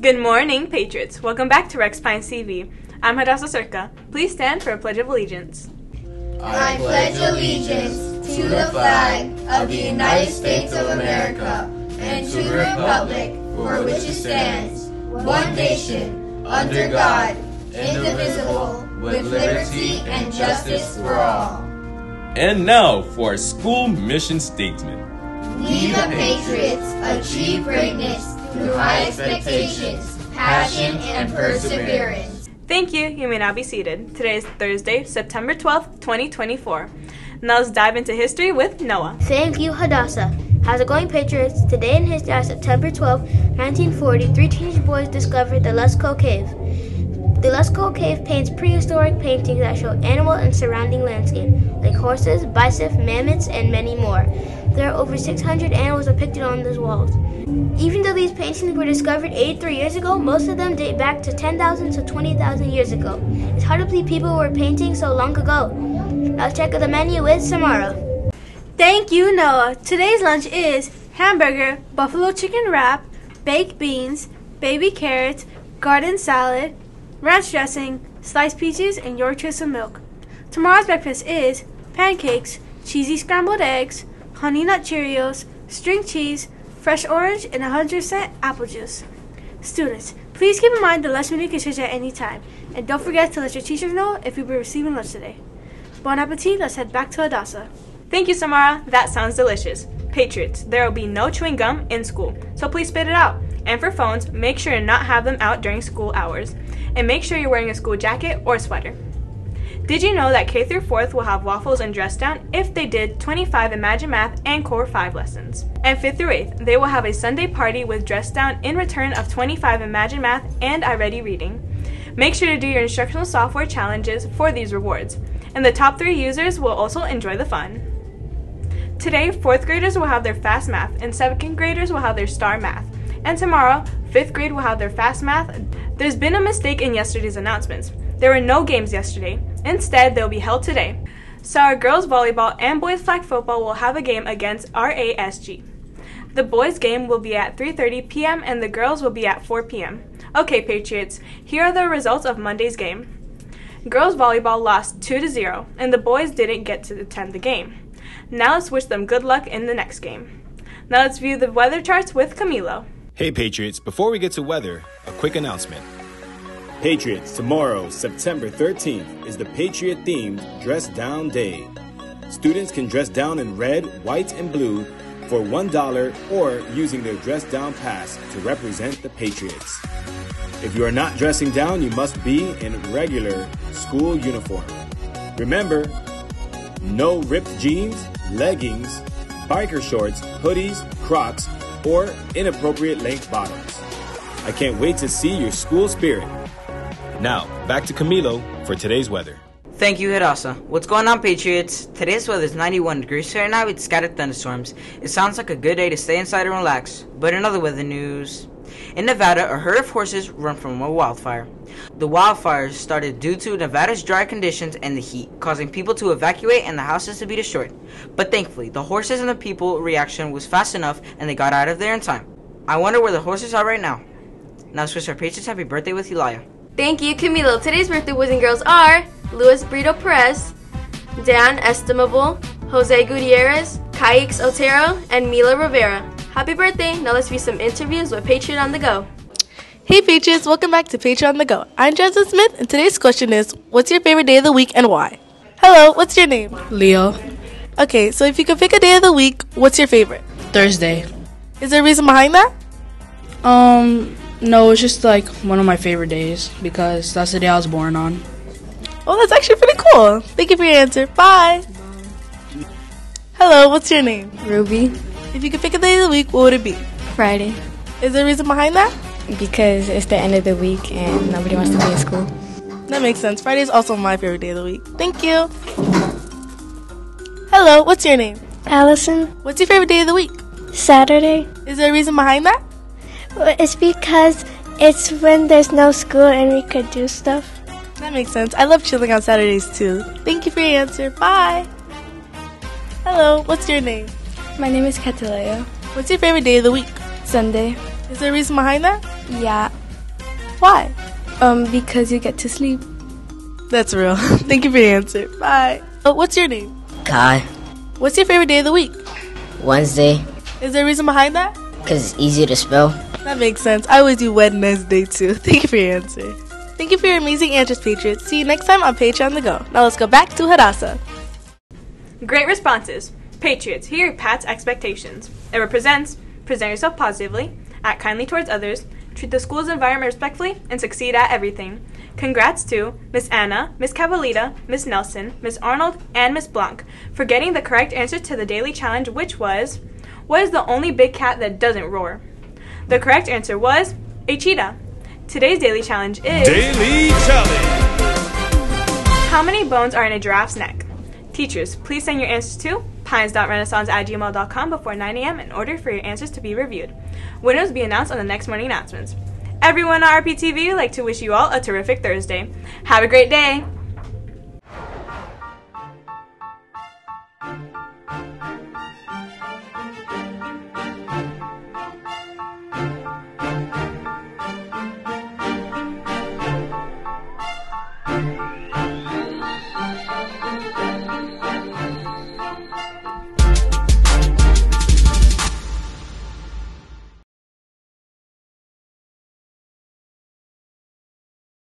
Good morning, Patriots. Welcome back to Rex Pine CV. I'm Hadassah Circa. Please stand for a Pledge of Allegiance. I pledge allegiance to the flag of the United States of America and to the republic for which it stands, one nation, under God, indivisible, with liberty and justice for all. And now for our school mission statement. We the Patriots achieve greatness through high expectations, passion, and perseverance. Thank you. You may now be seated. Today is Thursday, September 12th, 2024. Now let's dive into history with Noah. Thank you, Hadassah. How's it going, Patriots? Today in history, on September 12, 1940, three teenage boys discovered the Lascaux Cave. The Lascaux Cave paints prehistoric paintings that show animal and surrounding landscape, like horses, bison, mammoths, and many more. There are over 600 animals depicted on those walls. Even though these paintings were discovered 83 years ago, most of them date back to 10,000 to 20,000 years ago. It's hard to believe people were painting so long ago. Now check out the menu with Samara. Thank you, Noah. Today's lunch is hamburger, buffalo chicken wrap, baked beans, baby carrots, garden salad, ranch dressing, sliced peaches, and Yorkshire some milk. Tomorrow's breakfast is pancakes, cheesy scrambled eggs, honey nut Cheerios, string cheese, fresh orange, and 100% apple juice. Students, please keep in mind the lunch menu can change at any time, and don't forget to let your teachers know if you'll be receiving lunch today. Bon appetit, let's head back to Hadassah. Thank you, Samara. That sounds delicious. Patriots, there will be no chewing gum in school, so please spit it out. And for phones, make sure to not have them out during school hours. And make sure you're wearing a school jacket or sweater. Did you know that K through 4th will have waffles and dress down if they did 25 Imagine Math and Core 5 lessons? And 5th through 8th, they will have a sundae party with dress down in return of 25 Imagine Math and iReady Reading. Make sure to do your instructional software challenges for these rewards, and the top three users will also enjoy the fun. Today, 4th graders will have their fast math, and 2nd graders will have their star math. And tomorrow, 5th grade will have their fast math. There's been a mistake in yesterday's announcements. There were no games yesterday. Instead, they'll be held today. So our girls volleyball and boys flag football will have a game against RASG. The boys game will be at 3:30 p.m. and the girls will be at 4 p.m. Okay, Patriots, here are the results of Monday's game. Girls volleyball lost 2 to 0 and the boys didn't get to attend the game. Now let's wish them good luck in the next game. Now let's view the weather charts with Camilo. Hey Patriots, before we get to weather, a quick announcement. Patriots, tomorrow, September 13th, is the Patriot themed Dress Down Day. Students can dress down in red, white, and blue for $1 or using their Dress Down Pass to represent the Patriots. If you are not dressing down, you must be in regular school uniform. Remember, no ripped jeans, leggings, biker shorts, hoodies, crocs, or inappropriate length bottoms. I can't wait to see your school spirit. Now, back to Camilo for today's weather. Thank you, Hadassah. What's going on, Patriots? Today's weather is 91 degrees Fahrenheit with scattered thunderstorms. It sounds like a good day to stay inside and relax. But in other weather news, in Nevada, a herd of horses run from a wildfire. The wildfires started due to Nevada's dry conditions and the heat, causing people to evacuate and the houses to be destroyed. But thankfully, the horses and the people reaction was fast enough and they got out of there in time. I wonder where the horses are right now. Now let's wish our happy birthday with Elia. Thank you, Camilo. Today's birthday boys and girls are Luis Brito Perez, Dan Estimable, Jose Gutierrez, Caix Otero, and Mila Rivera. Happy birthday! Now let's view some interviews with Patriot on the Go. Hey Patriots, welcome back to Patriot on the Go. I'm Jasmine Smith, and today's question is What's your favorite day of the week and why? Hello, what's your name? Leo. Okay, so if you could pick a day of the week, what's your favorite? Thursday. Is there a reason behind that? Um, no, it's just like one of my favorite days because that's the day I was born on. Oh, that's actually pretty cool. Thank you for your answer. Bye. Hello, what's your name? Ruby. If you could pick a day of the week, what would it be? Friday. Is there a reason behind that? Because it's the end of the week and nobody wants to be in school. That makes sense. Friday is also my favorite day of the week. Thank you. Hello, what's your name? Allison. What's your favorite day of the week? Saturday. Is there a reason behind that? It's because it's when there's no school and we could do stuff. That makes sense. I love chilling on Saturdays too. Thank you for your answer. Bye. Hello, what's your name? My name is Katalea. What's your favorite day of the week? Sunday. Is there a reason behind that? Yeah, Why? Um, because you get to sleep. That's real. Thank you for your answer. Bye. Oh, what's your name? Kai. What's your favorite day of the week? Wednesday. Is there a reason behind that? Because it's easier to spell. That makes sense. I always do Wednesday too. Thank you for your answer. Thank you for your amazing answers, Patriots. See you next time on Patriot on the Go. Now let's go back to Hadassah. Great responses. Patriots, here are Pat's expectations. It represents present yourself positively, act kindly towards others, treat the school's environment respectfully, and succeed at everything. Congrats to Miss Anna, Miss Cavalita, Miss Nelson, Miss Arnold, and Miss Blanc for getting the correct answer to the daily challenge, which was What is the only big cat that doesn't roar? The correct answer was a cheetah. Today's daily challenge is Daily Challenge. How many bones are in a giraffe's neck? Teachers, please send your answers to pines.renaissance at gmail.com before 9 a.m. in order for your answers to be reviewed. Winners will be announced on the next morning announcements. Everyone at RPTV would like to wish you all a terrific Thursday. Have a great day!